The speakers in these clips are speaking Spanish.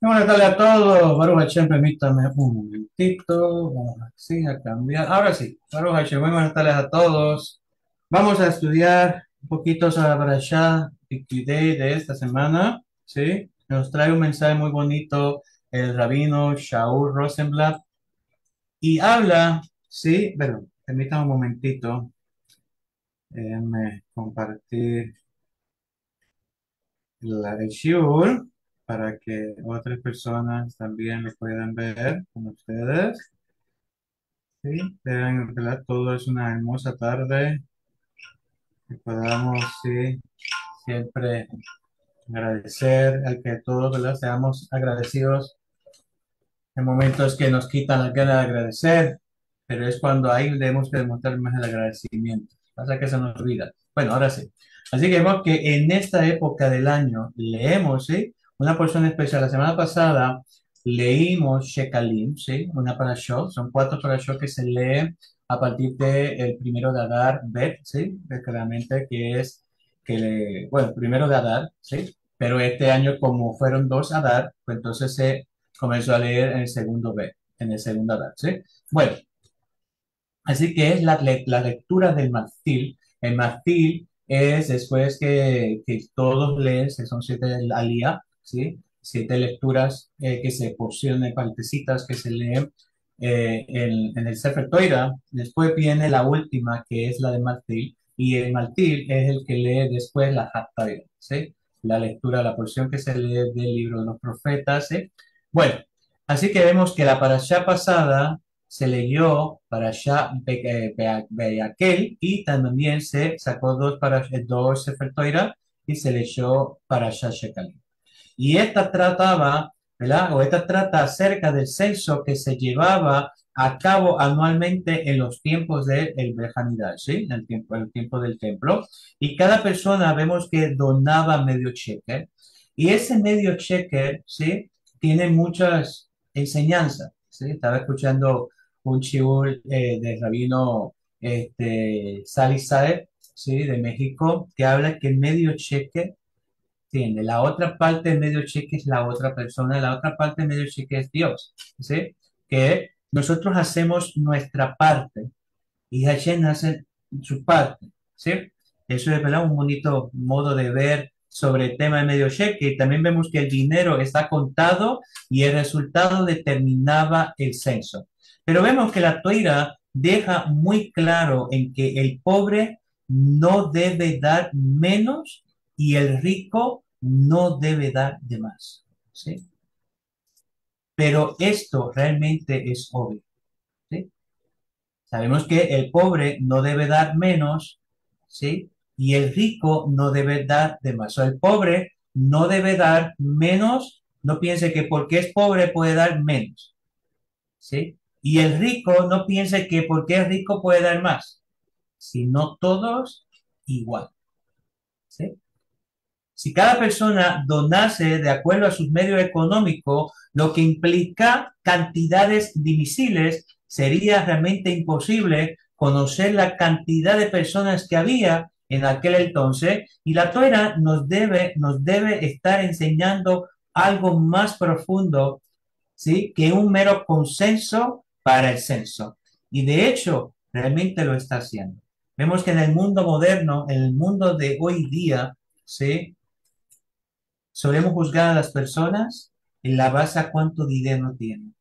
Buenas tardes a todos. Baruch Hashem, permítame un momentito. Vamos a cambiar. Ahora sí, Baruch Hashem, muy buenas tardes a todos. Vamos a estudiar un poquito sobre Day de esta semana. ¿sí? Nos trae un mensaje muy bonito el rabino Shaul Rosenblatt y habla, sí, pero permítame un momentito. Déjenme compartir la, el shiur para que otras personas también lo puedan ver con ustedes. Sí, vean, verdad, todo es una hermosa tarde. Que podamos, sí, siempre agradecer al que todos, ¿verdad? Seamos agradecidos en momentos que nos quitan la gana de agradecer, pero es cuando ahí debemos que demostrar más el agradecimiento. Pasa que se nos olvida. Bueno, ahora sí. Así que vemos que en esta época del año leemos, ¿sí? Una porción especial. La semana pasada leímos Shekalim, ¿sí? Una parashot. Son cuatro parashot que se leen a partir del primero de Adar, Bet, ¿sí? Claramente que es, que le, bueno, primero de Adar, ¿sí? Pero este año, como fueron dos Adar, pues entonces se comenzó a leer en el segundo B, en el segundo Adar, ¿sí? Bueno, así que es la, la lectura del Mastil. El Mastil es después que, que todos leen, que son siete alía, ¿sí? Siete lecturas eh, que se porcionan, partecitas que se leen eh, en, en el Sefer Toira. Después viene la última, que es la de Mastil, y el Mastil es el que lee después la Haftarah, ¿sí? La lectura, la porción que se lee del libro de los profetas. Bueno, así que vemos que la parashá pasada se leyó parashá eh, Be- Beaquel y también se sacó dos, para, dos Sefer Torah y se leyó parashá Shekalim. Y esta trataba, ¿verdad? O esta trata acerca del censo que se llevaba a cabo anualmente en los tiempos del de ¿sí? En el tiempo, en el tiempo del templo. Y cada persona vemos que donaba medio cheque. Y ese medio cheque, ¿sí? Tiene muchas enseñanzas, ¿sí? Estaba escuchando un shiur eh, del rabino este, Sali Saeb, ¿sí? De México, que habla que el medio cheque tiene. La otra parte del medio cheque es la otra persona, la otra parte del medio cheque es Dios. ¿sí? Que nosotros hacemos nuestra parte y Hashem hace su parte. ¿sí? Eso es ¿verdad? un bonito modo de ver sobre el tema de medio cheque. Y también vemos que el dinero está contado y el resultado determinaba el censo. Pero vemos que la toira deja muy claro en que el pobre no debe dar menos y el rico no debe dar de más. ¿sí? Pero esto realmente es obvio. ¿sí? Sabemos que el pobre no debe dar menos, ¿sí? Y el rico no debe dar de más. O el pobre no debe dar menos, no piense que porque es pobre puede dar menos, ¿sí? Y el rico no piense que porque es rico puede dar más, sino todos igual, ¿sí? Si cada persona donase de acuerdo a sus medios económicos, lo que implica cantidades divisibles, sería realmente imposible conocer la cantidad de personas que había en aquel entonces y la Torah nos debe, nos debe estar enseñando algo más profundo, ¿sí? Que un mero consenso para el censo. Y de hecho, realmente lo está haciendo. Vemos que en el mundo moderno, en el mundo de hoy día, ¿sí? Solemos juzgar a las personas en la base a cuánto dinero tiene.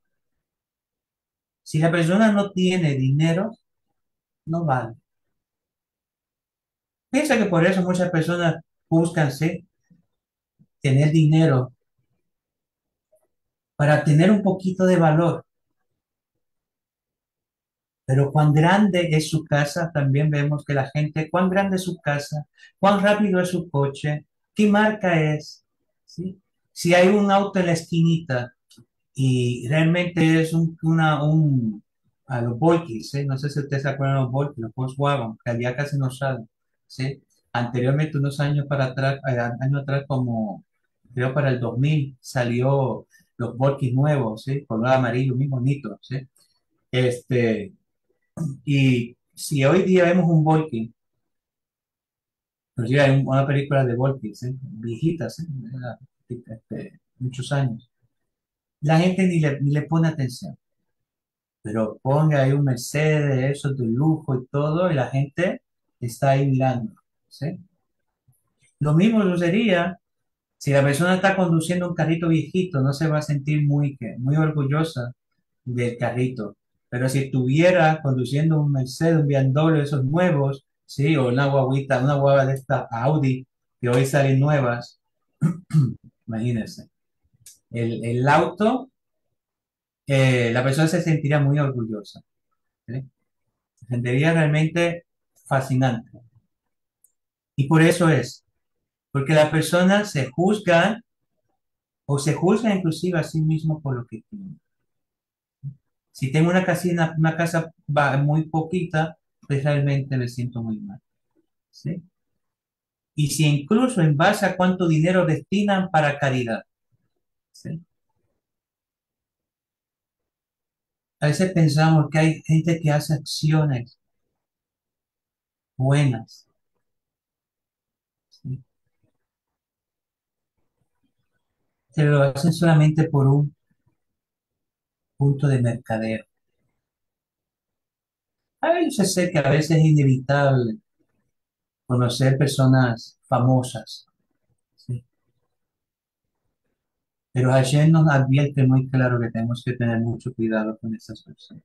Si la persona no tiene dinero, no vale. Piensa que por eso muchas personas buscan ¿sí? tener dinero para tener un poquito de valor. Pero cuán grande es su casa, también vemos que la gente, cuán grande es su casa, cuán rápido es su coche, qué marca es, ¿sí? Si hay un auto en la esquinita y realmente es un, una, un, a los Volkis, ¿sí? No sé si ustedes se acuerdan de los Volkis, los Volkswagen, que ya casi no salen, ¿sí? Anteriormente, unos años para atrás, eh, años atrás, como creo para el 2000, salió los Volkis nuevos, ¿sí? Color amarillo, muy bonito, ¿sí? Este, y si hoy día vemos un Volky, inclusive hay un- una película de Volky, ¿sí? Viejitas. Era, este, muchos años. la gente ni le, ni le pone atención. Pero ponga ahí un Mercedes, esos de lujo y todo, y la gente está ahí mirando. ¿sí? Lo mismo sucedería si la persona está conduciendo un carrito viejito, no se va a sentir muy, muy orgullosa del carrito. Pero si estuviera conduciendo un Mercedes, un BMW, esos nuevos, sí, o una guaguita, una guagua de esta Audi, que hoy salen nuevas, imagínense. El, el auto, eh, la persona se sentiría muy orgullosa. ¿sí? Se sentiría realmente fascinante. Y por eso es, porque las personas se juzgan o se juzgan inclusive a sí mismos por lo que tienen. Si tengo una una casa muy poquita, pues realmente me siento muy mal. ¿sí? Y si incluso en base a cuánto dinero destinan para caridad. ¿sí? A veces pensamos que hay gente que hace acciones buenas, ¿sí? pero lo hacen solamente por un punto de mercadeo. A veces sé que a veces es inevitable conocer personas famosas. Pero ayer nos advierte muy claro que tenemos que tener mucho cuidado con estas personas.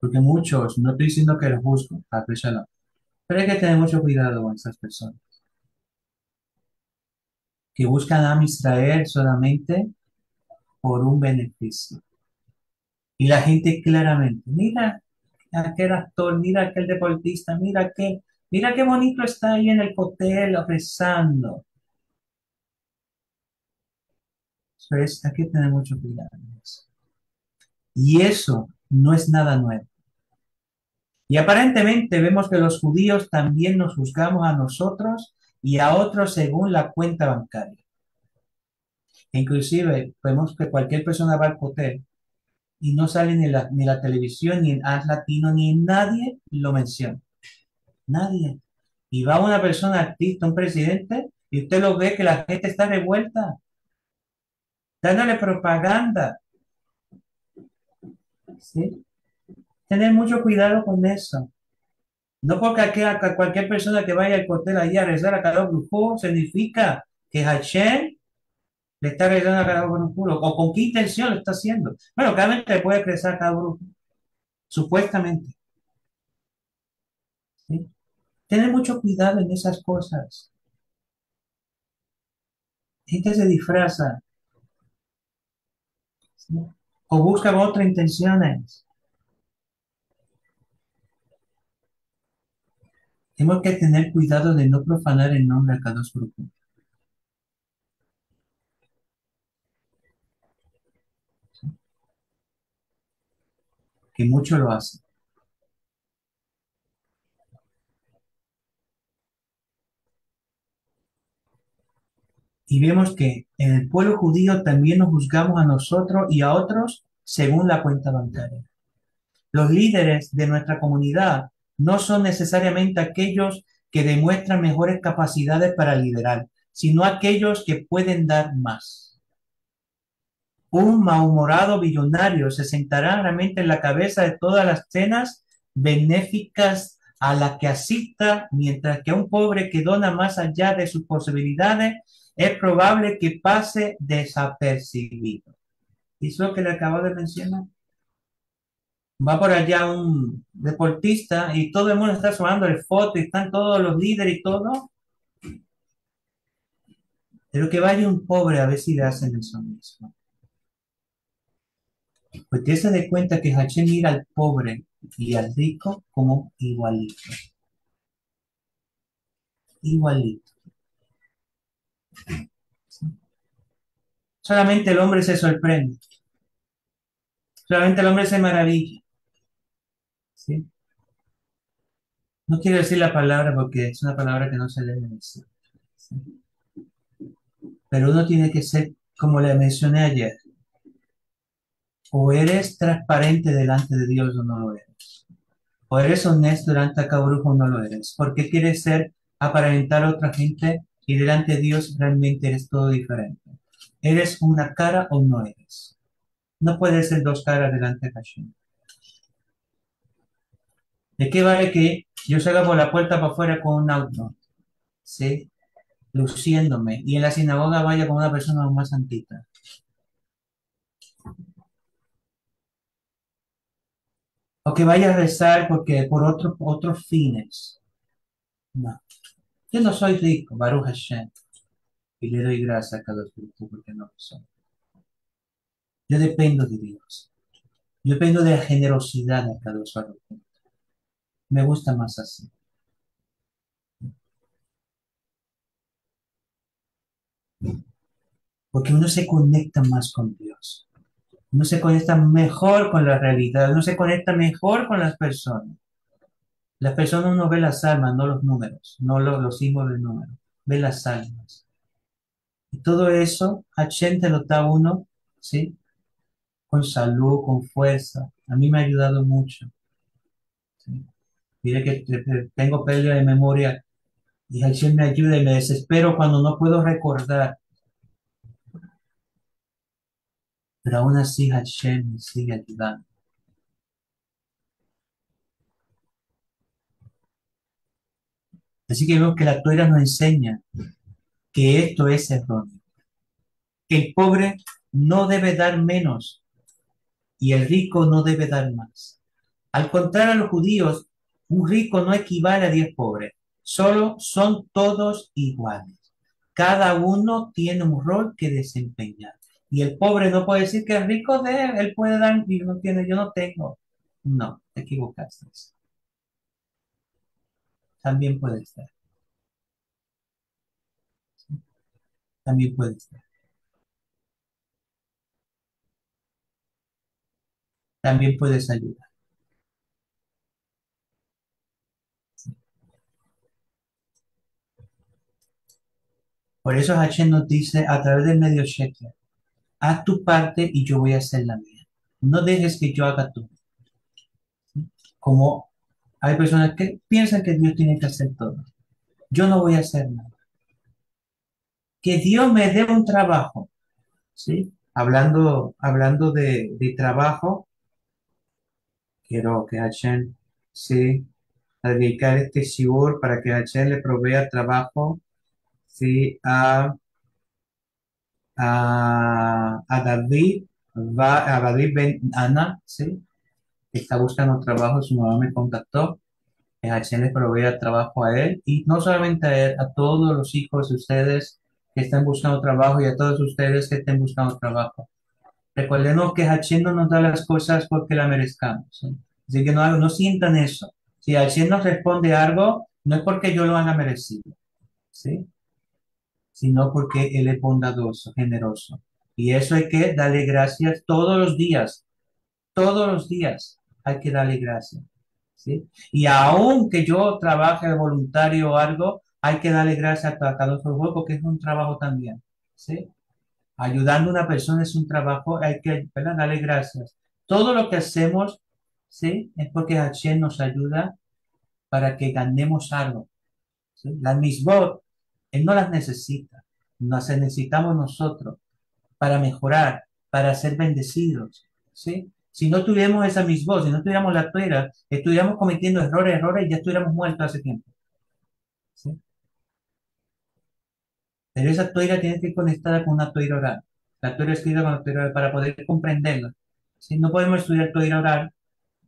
Porque muchos, no estoy diciendo que los aprecialo, pero hay que tener mucho cuidado con estas personas que buscan a Israel solamente por un beneficio. Y la gente claramente, mira aquel actor, mira aquel deportista, mira qué, mira qué bonito está ahí en el hotel rezando. Entonces hay que tener mucho cuidado. Y eso no es nada nuevo. Y aparentemente vemos que los judíos también nos juzgamos a nosotros y a otros según la cuenta bancaria. Inclusive vemos que cualquier persona va al hotel y no sale ni la, ni la televisión, ni en Haz Latino, ni nadie lo menciona. Nadie. Y va una persona artista, un presidente, y usted lo ve que la gente está revuelta, dándole propaganda. ¿sí? Tener mucho cuidado con eso. No porque aquí a cualquier persona que vaya al hotel allí a rezar a cada grupo significa que Hashem le está rezando a cada grupo o con qué intención lo está haciendo. Bueno, claramente le puede a cada grupo, supuestamente. ¿sí? Tener mucho cuidado en esas cosas. Gente se disfraza o busca otras intenciones. Tenemos que tener cuidado de no profanar el nombre a cada grupo. Que mucho lo hacen. Y vemos que en el pueblo judío también nos juzgamos a nosotros y a otros según la cuenta bancaria. Los líderes de nuestra comunidad no son necesariamente aquellos que demuestran mejores capacidades para liderar, sino aquellos que pueden dar más. Un malhumorado billonario se sentará realmente en la cabeza de todas las cenas benéficas a las que asista, mientras que un pobre que dona más allá de sus posibilidades es probable que pase desapercibido. ¿Eso es lo que le acabo de mencionar? Va por allá un deportista y todo el mundo está sumando el foto y están todos los líderes y todo. Pero que vaya un pobre a ver si le hacen eso mismo. Porque se dé cuenta que Hashem mira al pobre y al rico como igualito. Igualito. Solamente el hombre se sorprende. Solamente el hombre se maravilla. No quiero decir la palabra porque es una palabra que no se debe decir. ¿sí? Pero uno tiene que ser, como le mencioné ayer, o eres transparente delante de Dios o no lo eres. O eres honesto delante de cada o no lo eres. ¿Por qué quieres ser, aparentar a otra gente y delante de Dios realmente eres todo diferente. ¿Eres una cara o no eres? No puedes ser dos caras delante de Hashem. ¿De qué vale que yo salga por la puerta para afuera con un auto? ¿Sí? Luciéndome. Y en la sinagoga vaya con una persona más santita. O que vaya a rezar porque por otros otros fines. No. Yo no soy rico, Baruch Hashem. Y le doy gracias a cada uno porque no lo soy. Yo dependo de Dios. Yo dependo de la generosidad de cada uno. Me gusta más así. Porque uno se conecta más con Dios. Uno se conecta mejor con la realidad. Uno se conecta mejor con las personas. Las personas uno ve las almas, no los números, no los, los símbolos de números. Ve las almas. Y todo eso, Hashem te lo da uno, ¿sí? Con salud, con fuerza. A mí me ha ayudado mucho. Mire que tengo pérdida de memoria y Hashem me ayuda y me desespero cuando no puedo recordar. Pero aún así Hashem me sigue ayudando. Así que vemos que la Torah nos enseña que esto es erróneo. El pobre no debe dar menos y el rico no debe dar más. Al contrario a los judíos, un rico no equivale a diez pobres, solo son todos iguales. Cada uno tiene un rol que desempeñar. Y el pobre no puede decir que el rico debe, él puede dar y no tiene, yo no tengo. No, te equivocaste. También puede estar. También puede estar. También puedes ayudar. Por eso Hashem nos dice a través del medio shekel, haz tu parte y yo voy a hacer la mía. No dejes que yo haga tú. Como hay personas que piensan que Dios tiene que hacer todo. Yo no voy a hacer nada. Que Dios me dé un trabajo. ¿Sí? Hablando, hablando de, de trabajo, quiero que Hashem, sí, dedicar este shiur para que Hashem le provea trabajo, sí, a, a, a David, va, a David Ben Ana, sí, está buscando trabajo, su mamá me contactó, que Hashem le provea trabajo a él, y no solamente a él, a todos los hijos de ustedes que estén buscando trabajo y a todos ustedes que estén buscando trabajo. Recordemos que Hashem no nos da las cosas porque la merezcamos. ¿sí? Así que no, no sientan eso. Si Hashem nos responde algo, no es porque yo lo haya merecido, ¿sí? Sino porque Él es bondadoso, generoso. Y eso hay que darle gracias todos los días. Todos los días hay que darle gracias. ¿sí? Y aunque yo trabaje voluntario o algo, hay que darle gracias a cada otro porque es un trabajo también. ¿sí? Ayudando a una persona es un trabajo, hay que darle gracias. Todo lo que hacemos ¿sí? Es porque Hashem nos ayuda para que ganemos algo. ¿sí? Las misbot, Él no las necesita, las necesitamos nosotros para mejorar, para ser bendecidos, ¿sí? Si no tuviéramos esa misbot, si no tuviéramos la tuera, estuviéramos cometiendo errores, errores y ya estuviéramos muertos hace tiempo. ¿sí? Pero esa toira tiene que ir conectada con una toira oral. La toira escrita con la toira oral para poder comprenderla. ¿sí? No podemos estudiar toira oral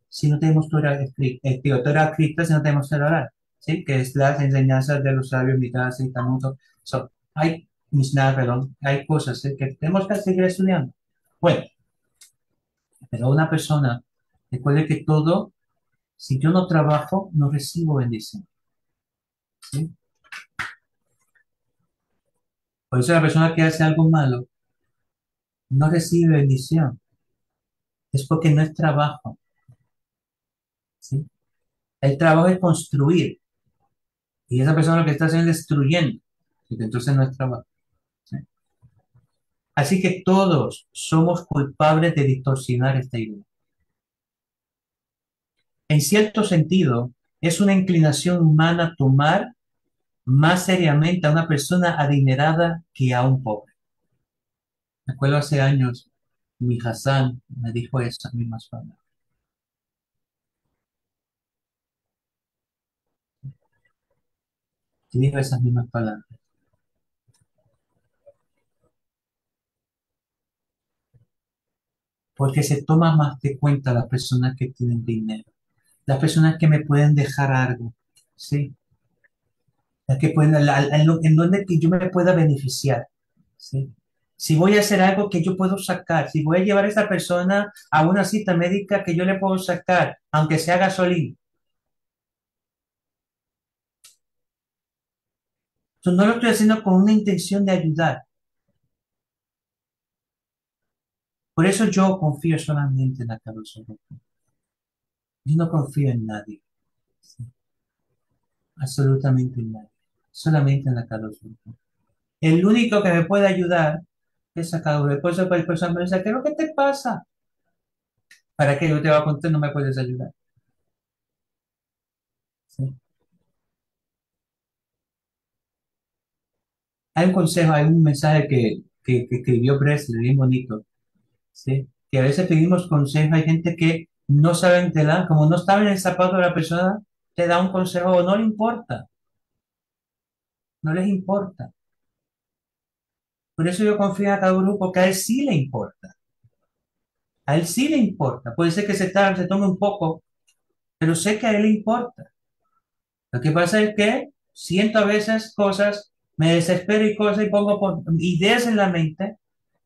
si no tenemos escrita, eh, escrita si no tenemos Torah oral, ¿sí? Que es las enseñanzas de los sabios, mitad, y mucho. So, hay, Mishnah, perdón, hay cosas ¿eh? que tenemos que seguir estudiando. Bueno, pero una persona, recuerde que todo, si yo no trabajo, no recibo bendición. Por eso la persona que hace algo malo no recibe bendición. Es porque no es trabajo. ¿sí? El trabajo es construir. Y esa persona lo que está haciendo es destruyendo. Entonces no es trabajo. Así que todos somos culpables de distorsionar esta idea. En cierto sentido, es una inclinación humana tomar más seriamente a una persona adinerada que a un pobre. Me acuerdo hace años, mi Hassan me dijo esas mismas palabras. Dijo esas mismas palabras. Porque se toma más de cuenta las personas que tienen dinero, las personas que me pueden dejar algo, ¿sí? Las que pueden, en donde que yo me pueda beneficiar, ¿sí? Si voy a hacer algo que yo puedo sacar, si voy a llevar a esta persona a una cita médica que yo le puedo sacar, aunque sea gasolina. Entonces, no lo estoy haciendo con una intención de ayudar. Por eso yo confío solamente en la cabeza Yo no confío en nadie. Absolutamente en nadie. Solamente en la cabeza El único que me puede ayudar es a cada. Por eso el persona me dice, ¿qué es lo que te pasa? ¿Para qué yo te voy a contar? No me puedes ayudar. ¿Sí? Hay un consejo, hay un mensaje que, que, que escribió Presley, bien bonito, ¿sí? Que a veces pedimos consejo, hay gente que no saben, te como no saben el zapato de la persona, te da un consejo o no le importa, no les importa. Por eso yo confío en cada grupo que a él sí le importa. A él sí le importa. Puede ser que se, tarde, se tome un poco, pero sé que a él le importa. Lo que pasa es que siento a veces cosas, me desespero y cosas y pongo ideas en la mente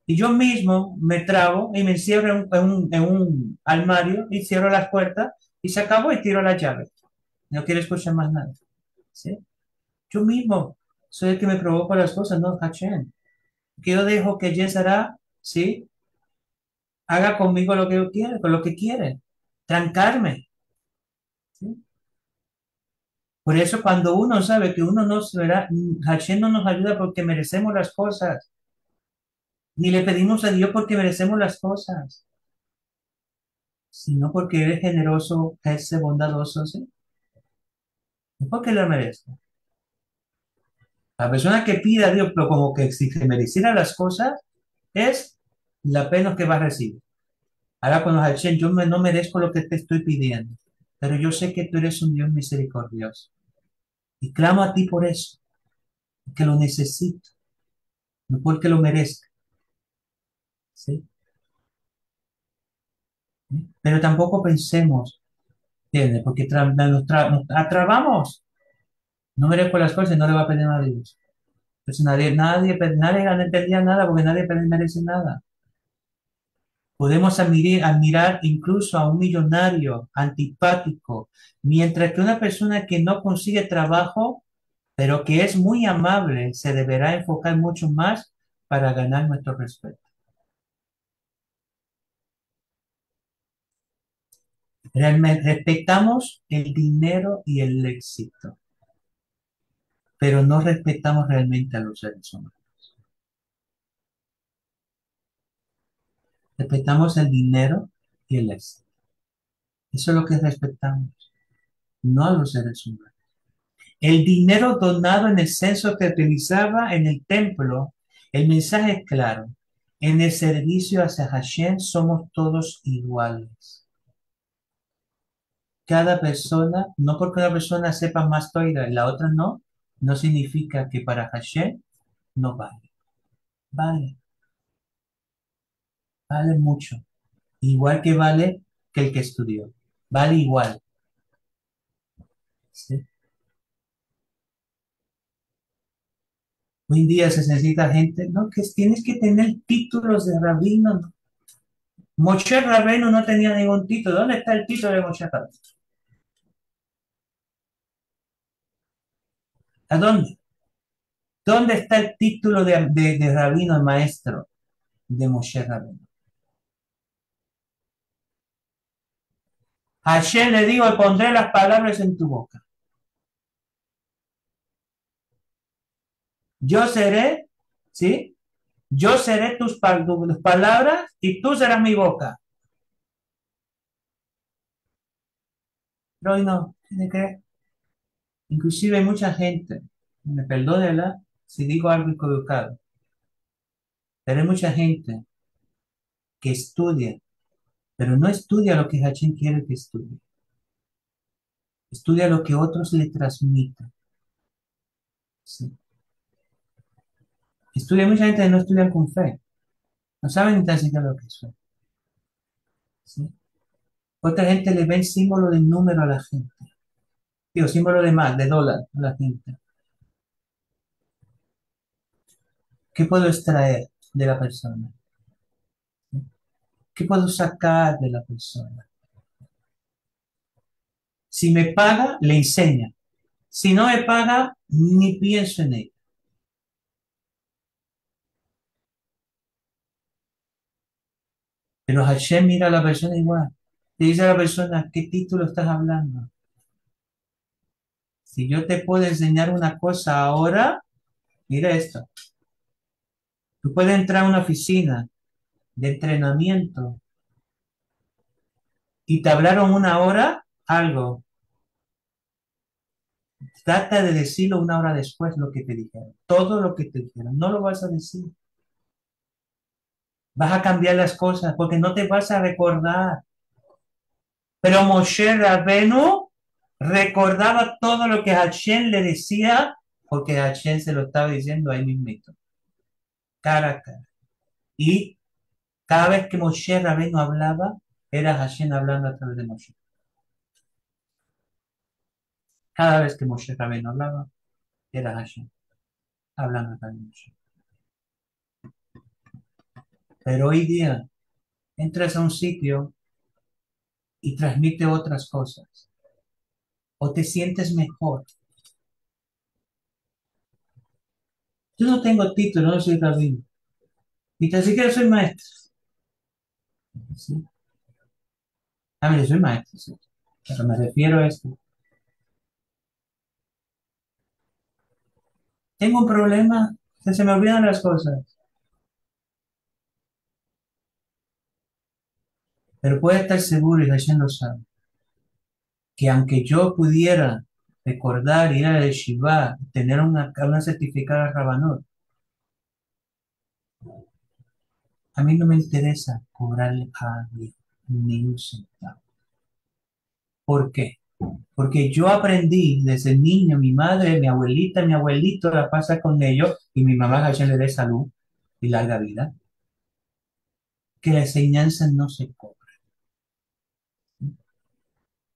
y yo mismo me trago y me encierro en un, en armario y cierro las puertas y se acabó y tiro la llave. No quiero escuchar más nada. ¿Sí? Yo mismo soy el que me provoca las cosas, no Hashem. Que yo dejo que Yesara, ¿sí? Haga conmigo lo que yo quiero, con lo que quiere. Trancarme. ¿sí? Por eso cuando uno sabe que uno no será, Hashem no nos ayuda porque merecemos las cosas. Ni le pedimos a Dios porque merecemos las cosas. Sino porque Él es generoso, es bondadoso, ¿sí? No porque lo merezca. La persona que pide a Dios, pero como que si se mereciera las cosas, es la pena que va a recibir. Ahora cuando Hashem, yo no merezco lo que te estoy pidiendo, pero yo sé que tú eres un Dios misericordioso. Y clamo a ti por eso, que lo necesito, no porque lo merezca. ¿Sí? Pero tampoco pensemos, ¿entiendes? Porque nos, atrabamos. No merezco las cosas y no le va a pedir a Dios. Nadie, nadie, nadie pedía nada porque nadie merece nada. Podemos admirar, incluso a un millonario antipático, mientras que una persona que no consigue trabajo, pero que es muy amable, se deberá enfocar mucho más para ganar nuestro respeto. Realmente respetamos el dinero y el éxito, pero no respetamos realmente a los seres humanos. Respetamos el dinero y el éxito. Eso es lo que respetamos, no a los seres humanos. El dinero donado en el censo que utilizaba en el templo, el mensaje es claro. En el servicio hacia Hashem somos todos iguales. Cada persona, no porque una persona sepa más toira y la otra no, no significa que para Hashem no vale. Vale. Vale mucho. Igual que vale que el que estudió. Vale igual. Hoy en día se necesita gente, no, que tienes que tener títulos de rabino. Moshe Rabeno no tenía ningún título. ¿Dónde está el título de Moshe Rabeno? ¿A dónde? ¿Dónde está el título de, de, rabino, maestro de Moshe Rabeno? Ayer le digo, pondré las palabras en tu boca. Yo seré, ¿sí? Yo seré tus, palabras y tú serás mi boca. Pero hoy no, tiene que. Inclusive mucha gente, me perdónela si digo algo equivocado, pero hay mucha gente que estudia, pero no estudia lo que Hachem quiere que estudie. Estudia lo que otros le transmiten. ¿sí? Estudia mucha gente no estudia con fe. No saben ni tan siquiera lo que es fe. ¿sí? Otra gente le ve el símbolo del número a la gente. Símbolo de más, de dólar a la gente. ¿Qué puedo extraer de la persona? ¿Qué puedo sacar de la persona? Si me paga, le enseña. Si no me paga, ni pienso en él. Pero Hashem mira a la persona igual. Le dice a la persona, ¿qué título estás hablando? Si yo te puedo enseñar una cosa ahora, mira esto. Tú puedes entrar a una oficina de entrenamiento y te hablaron una hora algo. Trata de decirlo una hora después lo que te dijeron. Todo lo que te dijeron. No lo vas a decir. Vas a cambiar las cosas porque no te vas a recordar. Pero Moshe Rabenu recordaba todo lo que Hashem le decía porque Hashem se lo estaba diciendo ahí mismo. Cara a cara. Y cada vez que Moshe Rabenu hablaba, era Hashem hablando a través de Moshe. Cada vez que Moshe Rabenu hablaba, era Hashem hablando a través de Moshe. Pero hoy día entras a un sitio y transmite otras cosas. O te sientes mejor. Yo no tengo título, no soy rabino. Ni tan siquiera soy maestro. ¿Sí? A ver, soy maestro, ¿sí? pero me refiero a esto. Tengo un problema, que se me olvidan las cosas. Pero puede estar seguro, y Hashem lo sabe, que aunque yo pudiera recordar ir a la yeshiva, tener una, una certificada Rabanot, a mí no me interesa cobrarle a nadie ni un centavo. ¿Por qué? Porque yo aprendí desde niño, mi madre, mi abuelita, mi abuelito la pasa con ellos y mi mamá Hashem le dé salud y larga vida, que la enseñanza no se cobra.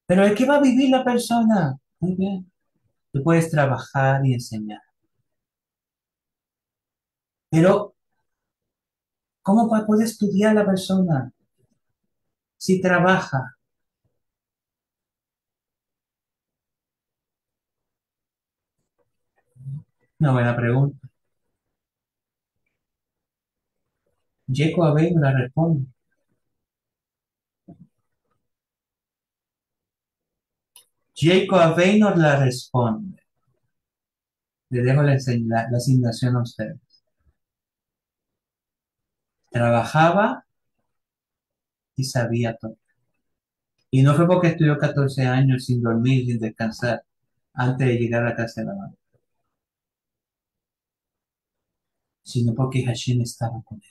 Pero ¿de qué va a vivir la persona? Muy bien. Tú puedes trabajar y enseñar. Pero, ¿cómo puede estudiar la persona si trabaja? Una buena pregunta. Jacob Abel la responde. Jacob Abel nos la responde. Le dejo la asignación a ustedes. Trabajaba y sabía todo. Y no fue porque estudió 14 años sin dormir, sin descansar, antes de llegar a la casa de la madre. Sino porque Hashem estaba con él.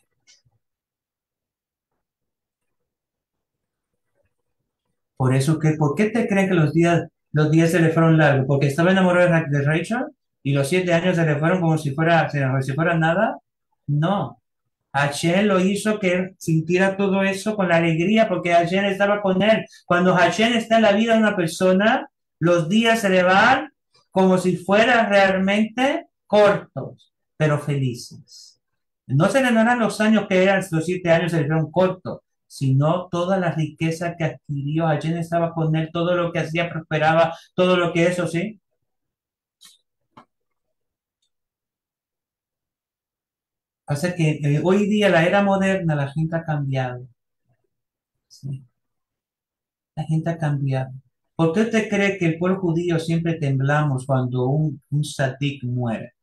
Por eso que, ¿por qué te creen que los días, los días se le fueron largos? Porque estaba enamorado de Rachel y los siete años se le fueron como si fuera, si fuera nada. No. Hashem lo hizo que sintiera todo eso con la alegría porque Hashem estaba con él. Cuando Hashem está en la vida de una persona, los días se le van como si fueran realmente cortos, pero felices. No se le dan los años que eran los siete años, se le fueron cortos, sino toda la riqueza que adquirió. Hashem estaba con él, todo lo que hacía prosperaba, todo lo que eso, ¿sí? Pasa que eh, hoy día, la era moderna, la gente ha cambiado. ¿sí? La gente ha cambiado. ¿Por qué usted cree que el pueblo judío siempre temblamos cuando un, un sadik muere?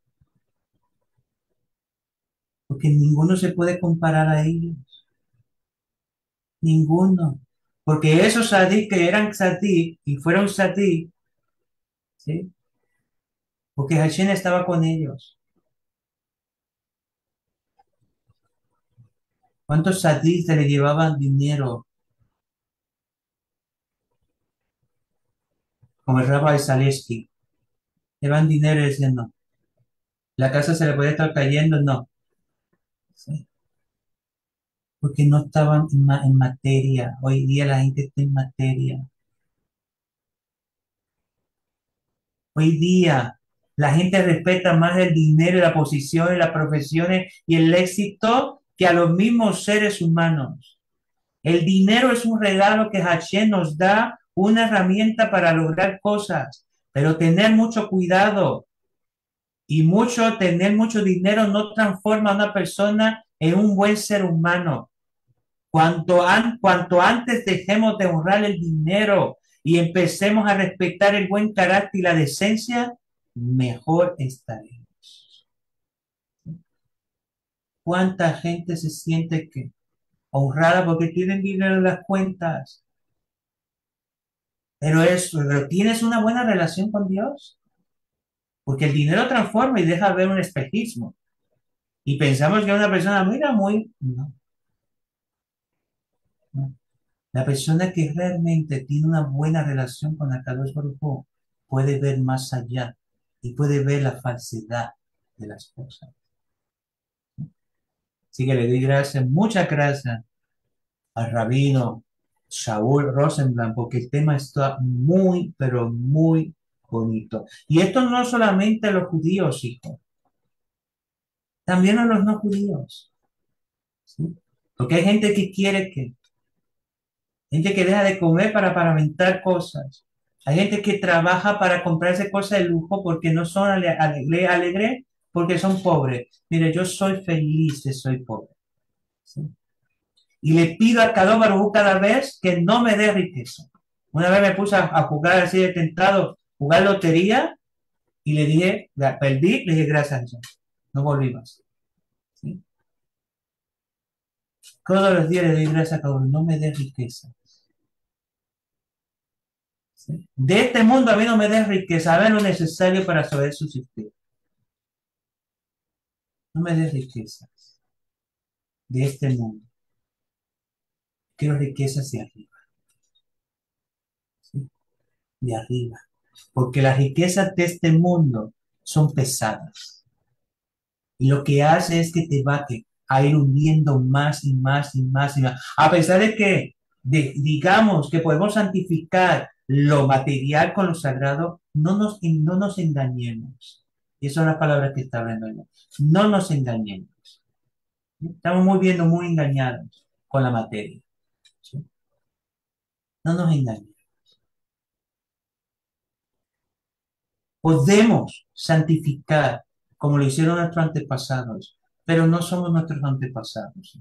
Porque ninguno se puede comparar a ellos. Ninguno. Porque esos sadik que eran sadik y fueron sadik, ¿sí? porque Hashem estaba con ellos. ¿Cuántos sadís le llevaban dinero? Como el Rabbi Zaleski. Llevan dinero y decían no. La casa se le puede estar cayendo, no. Porque no estaban en, ma- en materia. Hoy día la gente está en materia. Hoy día la gente respeta más el dinero, la posición, las profesiones y el éxito que a los mismos seres humanos. El dinero es un regalo que Hashem nos da, una herramienta para lograr cosas, pero tener mucho cuidado y mucho, tener mucho dinero no transforma a una persona en un buen ser humano. Cuanto, an- cuanto antes dejemos de honrar el dinero y empecemos a respetar el buen carácter y la decencia, mejor estaremos. ¿Cuánta gente se siente que honrada porque tienen dinero en las cuentas? Pero eso, pero tienes una buena relación con Dios, porque el dinero transforma y deja ver un espejismo. Y pensamos que una persona, mira, muy, no. La persona que realmente tiene una buena relación con Akadosh Baruj puede ver más allá y puede ver la falsedad de las cosas. Así que le doy gracias, muchas gracias al rabino Shaul Rosenblatt, porque el tema está muy, pero muy bonito. Y esto no solamente a los judíos, hijo, también a los no judíos. ¿sí? Porque hay gente que quiere que, gente que deja de comer para aparentar cosas. Hay gente que trabaja para comprarse cosas de lujo porque no son ale- alegre, alegre, porque son pobres. Mire, yo soy feliz de soy pobre. Y le pido a cada Baruj cada vez que no me dé riqueza. Una vez me puse a, jugar así de tentado, jugar lotería, y le dije, perdí, le dije gracias a Dios. No volví más. Todos los días le doy gracias a cada uno, no me dé riqueza. De este mundo a mí no me dé riqueza, ver lo necesario para saber subsistir. No me dé riquezas de este mundo. Quiero riquezas de arriba. De arriba. Porque las riquezas de este mundo son pesadas. Y lo que hace es que te va a ir hundiendo más y más y más y más. A pesar de que digamos que podemos santificar lo material con lo sagrado, no nos, no nos engañemos. Y esas son las palabras que está hablando yo. No nos engañemos. Estamos muy viendo muy engañados con la materia. No nos engañemos. Podemos santificar como lo hicieron nuestros antepasados, pero no somos nuestros antepasados.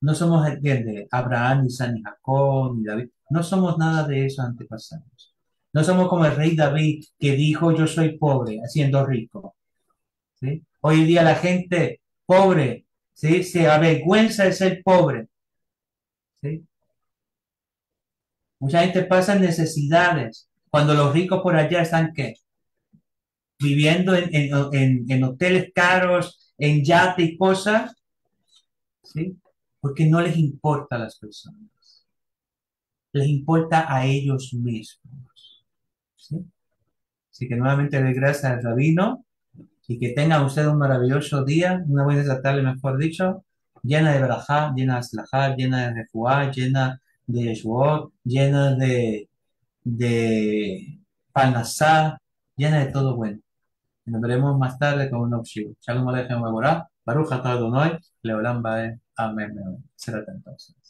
No somos el de Abraham, ni San, Jacob, ni David. No somos nada de esos antepasados. No somos como el rey David que dijo yo soy pobre, haciendo rico. Hoy día la gente pobre se avergüenza de ser pobre. ¿sí? Mucha gente pasa necesidades cuando los ricos por allá están ¿qué? viviendo en, en, en, hoteles caros, en yate y cosas, ¿sí? porque no les importa a las personas, les importa a ellos mismos. ¿Sí? Así que nuevamente le gracias al rabino y que tenga usted un maravilloso día, una buena tarde, mejor dicho, llena de barajá, llena de aslajá, llena de refuá, llena de yeshuot, llena de, de panasá, llena de todo bueno. Nos veremos más tarde con un opción. Shalom Aleichem Baruch Atah Adonai, Leolam Bae. Amén. Será entonces.